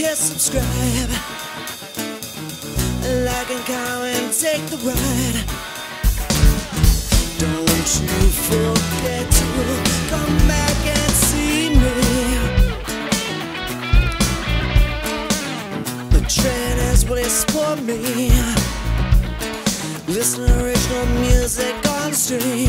Hit subscribe. Like and comment, take the ride. Don't you forget to come back and see me. The train is waiting for me. Listen to original music on stream.